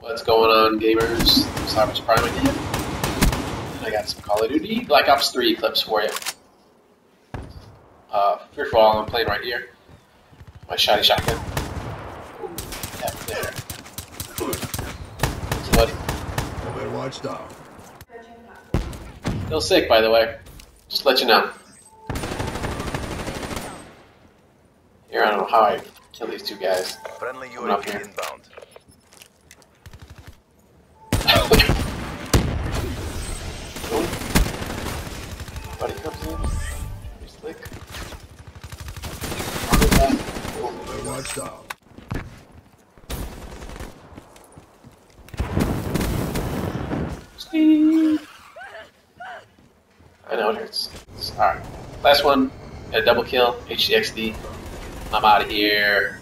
What's going on, gamers? Cyber's Prime again. I got some Call of Duty Black Ops 3 clips for you. Uh, first of all, I'm playing right here. My shotty shotgun. Yeah, there. Somebody. Better watch out. Still sick, by the way. Just let you know. Here, I don't know how I kill these two guys. Friendly Coming up UAV here. inbound. Buddy comes in. Better watch out. I know it hurts. Alright. Last one. Got a double kill. HDXD. I'm out of here.